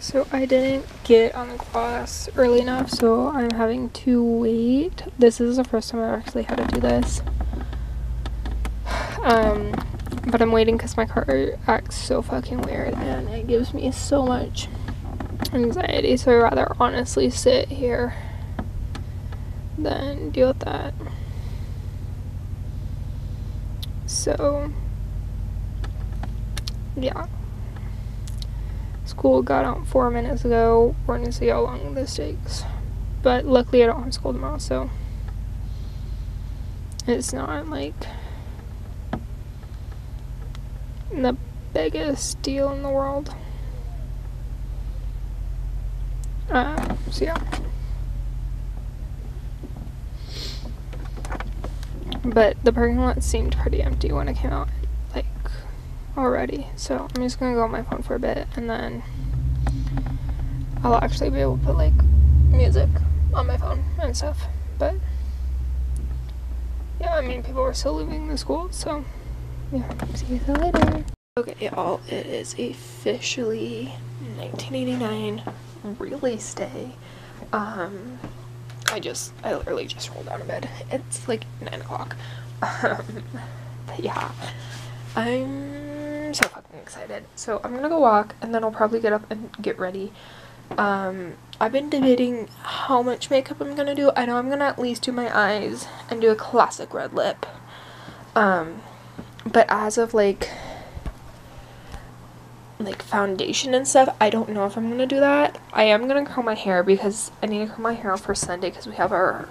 So I didn't get on the class early enough, so I'm having to wait. This is the first time I've actually had to do this. Um, but I'm waiting because my car acts so fucking weird and it gives me so much anxiety. So I'd rather honestly sit here than deal with that. So, yeah. School got out four minutes ago. We're gonna see how long this takes. But luckily, I don't have school tomorrow, so it's not like the biggest deal in the world. Uh, so yeah. But the parking lot seemed pretty empty when I came out, like, already. So I'm just gonna go on my phone for a bit and then I'll actually be able to put, like, music on my phone and stuff. But yeah, I mean, people are still leaving the school, so yeah, see you later. Okay, y'all, it is officially 1989 release day. Um, I just, I literally just rolled out of bed. It's like 9 o'clock. Um, but yeah, I'm so fucking excited. So I'm gonna go walk and then I'll probably get up and get ready. Um, I've been debating how much makeup I'm gonna do. I know I'm gonna at least do my eyes and do a classic red lip. Um, but as of like like foundation and stuff i don't know if i'm gonna do that i am gonna curl my hair because i need to curl my hair for sunday because we have our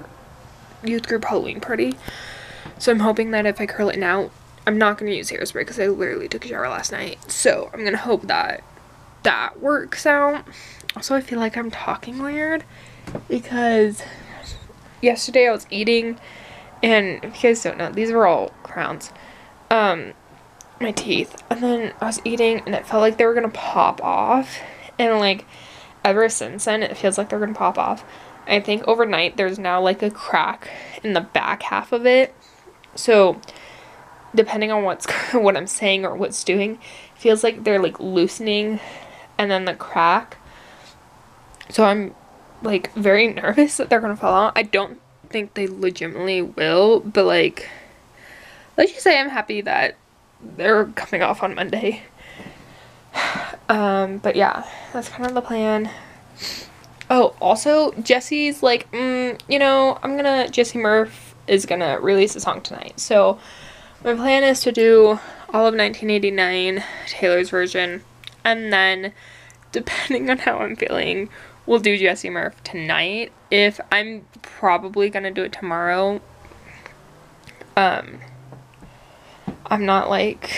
youth group halloween party so i'm hoping that if i curl it now i'm not gonna use hairspray because i literally took a shower last night so i'm gonna hope that that works out also i feel like i'm talking weird because yesterday i was eating and if you guys don't know these are all crowns um my teeth and then I was eating and it felt like they were gonna pop off and like ever since then it feels like they're gonna pop off. I think overnight there's now like a crack in the back half of it. So depending on what's what I'm saying or what's doing, feels like they're like loosening and then the crack. So I'm like very nervous that they're gonna fall out. I don't think they legitimately will, but like let's just say I'm happy that they're coming off on Monday. Um, but yeah, that's kind of the plan. Oh, also, Jessie's like, mm, you know, I'm gonna, Jessie Murph is gonna release a song tonight. So, my plan is to do all of 1989, Taylor's version, and then, depending on how I'm feeling, we'll do Jessie Murph tonight. If I'm probably gonna do it tomorrow, um, I'm not like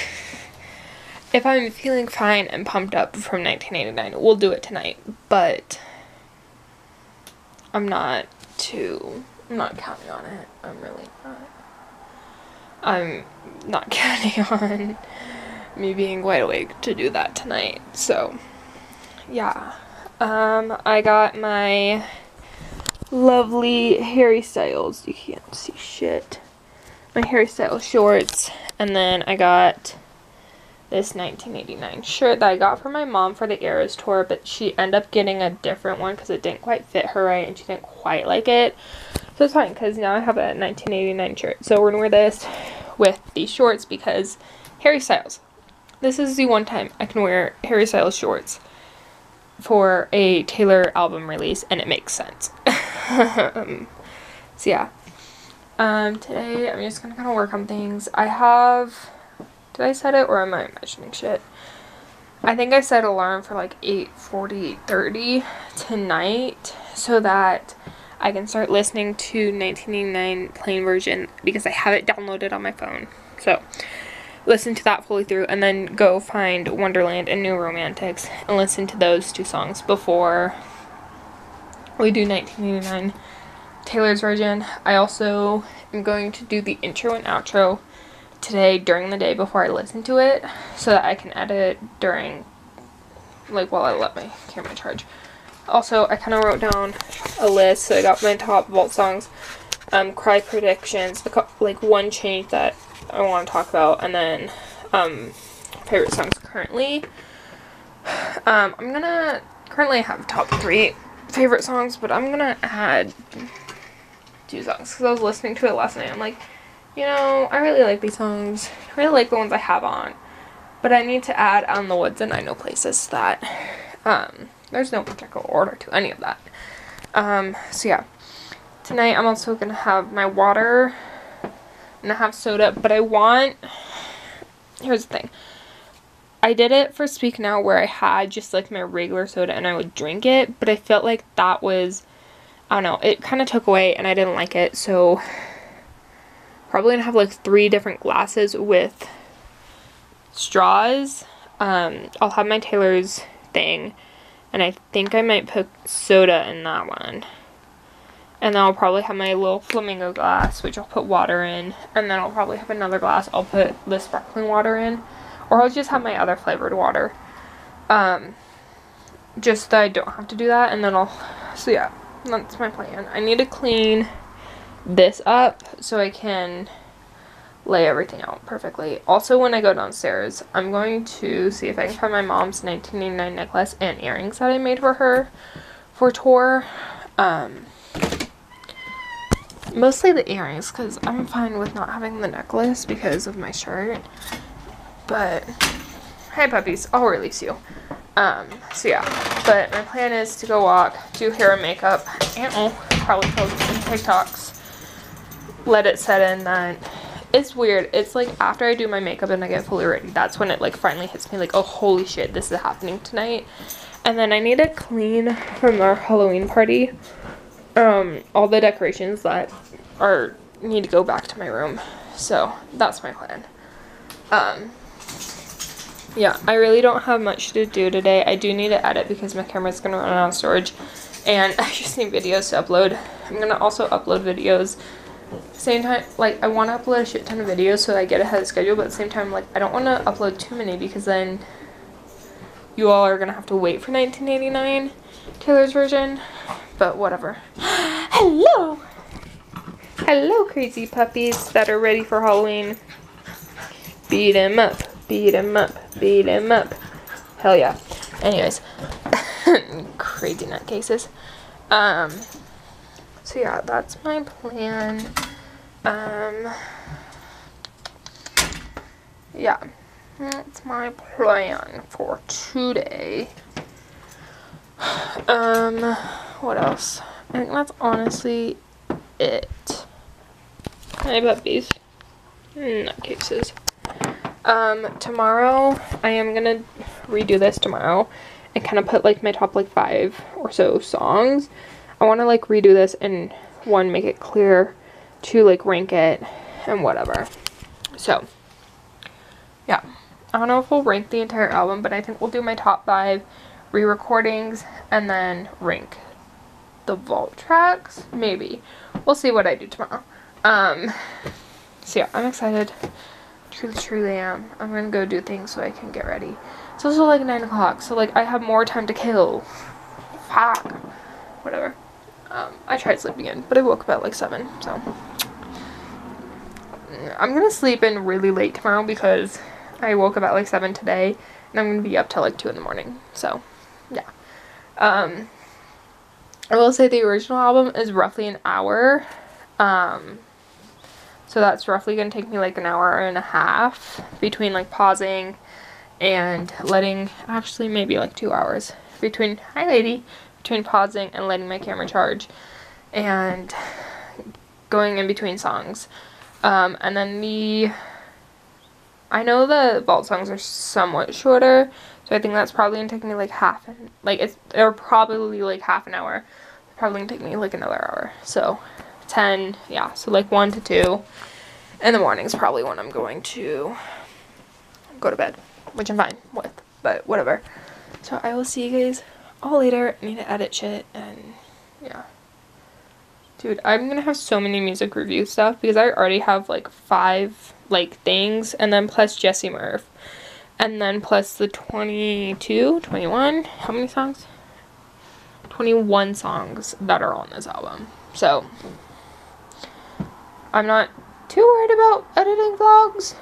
if I'm feeling fine and pumped up from 1989, we'll do it tonight. But I'm not too. I'm not counting on it. I'm really not. I'm not counting on me being wide awake to do that tonight. So, yeah. Um, I got my lovely Harry Styles. You can't see shit. My Harry Styles shorts and then I got this 1989 shirt that I got for my mom for the Eras tour, but she ended up getting a different one because it didn't quite fit her right and she didn't quite like it. So it's fine because now I have a 1989 shirt. So we're to wear this with these shorts because Harry Styles. This is the one time I can wear Harry Styles shorts for a Taylor album release and it makes sense. um, so yeah, um, today I'm just gonna kind of work on things. I have, did I set it or am I imagining shit? I think I set alarm for like 8:40, 30 tonight so that I can start listening to 1989 plain version because I have it downloaded on my phone. So listen to that fully through and then go find Wonderland and New Romantics and listen to those two songs before we do 1989 Taylor's version. I also am going to do the intro and outro today during the day before I listen to it so that I can edit during like while I let my camera charge. Also, I kind of wrote down a list. So I got my top vault songs, um, cry predictions, like one change that I want to talk about, and then um, favorite songs currently. Um, I'm gonna currently have top three favorite songs, but I'm gonna add two songs because I was listening to it last night. I'm like, you know, I really like these songs. I really like the ones I have on, but I need to add on the woods and I know places that um, there's no particular order to any of that. Um, so yeah, tonight I'm also gonna have my water and have soda, but I want. Here's the thing. I did it for Speak Now where I had just like my regular soda and I would drink it, but I felt like that was I don't know, it kind of took away and I didn't like it. So probably gonna have like three different glasses with straws. Um, I'll have my Taylor's thing and I think I might put soda in that one. And then I'll probably have my little flamingo glass, which I'll put water in. And then I'll probably have another glass I'll put the sparkling water in. Or I'll just have my other flavored water. Um, just that I don't have to do that. And then I'll, so yeah, that's my plan. I need to clean this up so I can lay everything out perfectly. Also, when I go downstairs, I'm going to see if I can find my mom's 1989 necklace and earrings that I made for her for tour. Um, mostly the earrings because I'm fine with not having the necklace because of my shirt. But, hey puppies, I'll release you. Um, so yeah, but my plan is to go walk, do hair and makeup, and I'll probably post some TikToks, let it set in that it's weird. It's like after I do my makeup and I get fully ready, that's when it like finally hits me like, oh holy shit, this is happening tonight. And then I need to clean from our Halloween party um, all the decorations that are need to go back to my room. So that's my plan. Um, yeah, I really don't have much to do today. I do need to edit because my camera's gonna run out of storage, and I just need videos to upload. I'm gonna also upload videos. Same time, like I want to upload a shit ton of videos so I get ahead of schedule, but at the same time, like I don't want to upload too many because then you all are gonna have to wait for 1989 Taylor's version. But whatever. Hello! Hello, crazy puppies that are ready for Halloween. Beat him up, beat him up, beat him up. Hell yeah. Anyways, crazy nutcases. Um, so yeah, that's my plan. Um, yeah, that's my plan for today. Um, what else? I think that's honestly it. Hi, puppies. Nutcases. Um, tomorrow, I am gonna redo this tomorrow and kind of put like my top like five or so songs. I want to like redo this and one, make it clear, two, like rank it and whatever. So, yeah. I don't know if we'll rank the entire album, but I think we'll do my top five re-recordings and then rank the vault tracks? Maybe. We'll see what i do tomorrow. Um so yeah i'm excited. Truly truly am. I'm gonna go do things so i can get ready. It's also like nine o'clock so like i have more time to kill. Fuck. Whatever. Um i tried sleeping in but i woke up at like seven so. I'm gonna sleep in really late tomorrow because i woke up at like seven today and i'm gonna be up till like two in the morning so yeah. Um, I will say the original album is roughly an hour. Um, so that's roughly going to take me like an hour and a half between like pausing and letting, actually maybe like two hours between, hi lady, between pausing and letting my camera charge and going in between songs. Um, and then the, I know the vault songs are somewhat shorter, so I think that's probably gonna take me like half an like it's or probably like half an hour. Probably gonna take me like another hour. So ten, yeah, so like one to two. In the morning's probably when I'm going to go to bed. Which I'm fine with. But whatever. So I will see you guys all later. I need to edit shit and yeah. Dude, I'm gonna have so many music review stuff because I already have like five like things and then plus Jessie Murph and then plus the 22 21 how many songs 21 songs that are on this album so i'm not too worried about editing vlogs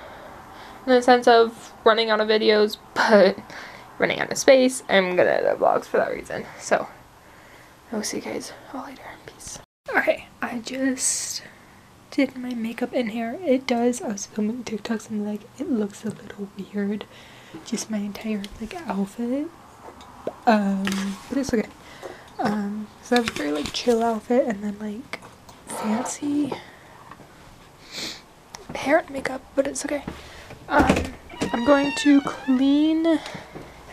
in the sense of running out of videos but running out of space. I'm gonna edit vlogs for that reason. So I will see you guys all later. Peace. Okay, I just did my makeup in here. It does. I was filming TikToks and like it looks a little weird. Just my entire like outfit. Um, but it's okay. Um, so I have a very like chill outfit and then like fancy hair and makeup, but it's okay. Um, I'm going to clean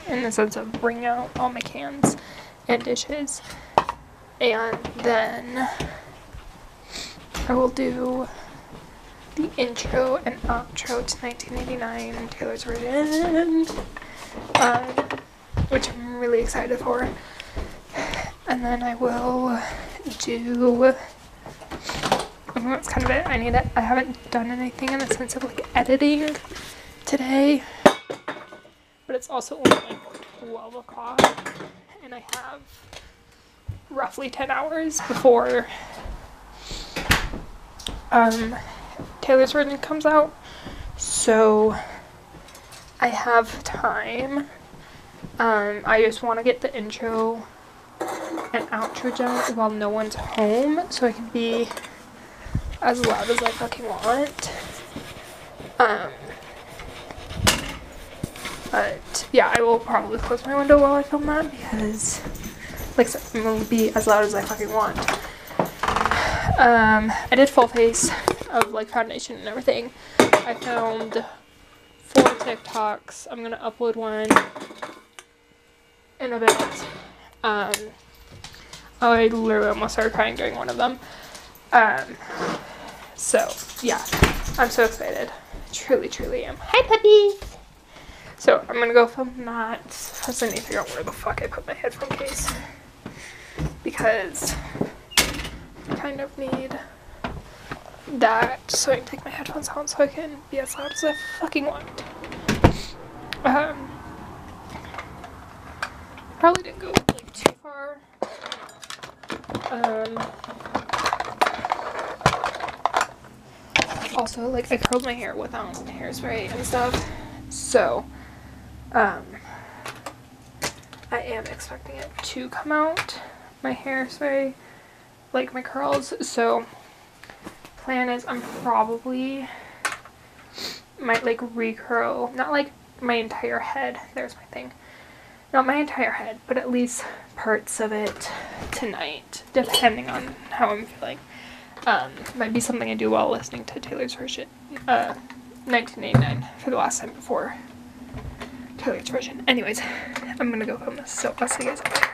in the sense of bring out all my cans and dishes and then I will do the intro and outro to 1989 Taylor's version um, which I'm really excited for and then I will do that's kind of it. I need it. I haven't done anything in the sense of like editing today, but it's also only like 12 o'clock, and I have roughly 10 hours before um, Taylor's version comes out. So I have time. Um, I just want to get the intro and outro done while no one's home so I can be as loud as I fucking want. Um, but yeah, I will probably close my window while I film that because, like I'm gonna be as loud as I fucking want. Um, I did full face of like foundation and everything. I filmed four TikToks. I'm gonna upload one in a bit. Um, I literally almost started crying during one of them. Um, so, yeah, I'm so excited. Truly, truly am. Hi, puppies! So, I'm gonna go film that. First, I need to figure out where the fuck I put my headphone case. Because kind of need that so I can take my headphones out so I can be as loud as I fucking want. Um, probably didn't go like too far. Um, also, like, I curled my hair without hairspray and stuff, so, um, I am expecting it to come out, my hairspray, like my curls, so, plan is I'm probably might, like, recurl, not, like, my entire head, there's my thing, not my entire head, but at least parts of it tonight, depending on how I'm feeling. Um, might be something I do while listening to Taylor's version, uh, 1989 for the last time before Taylor's version. Anyways, I'm gonna go film this, so I'll see you guys later.